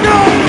Don't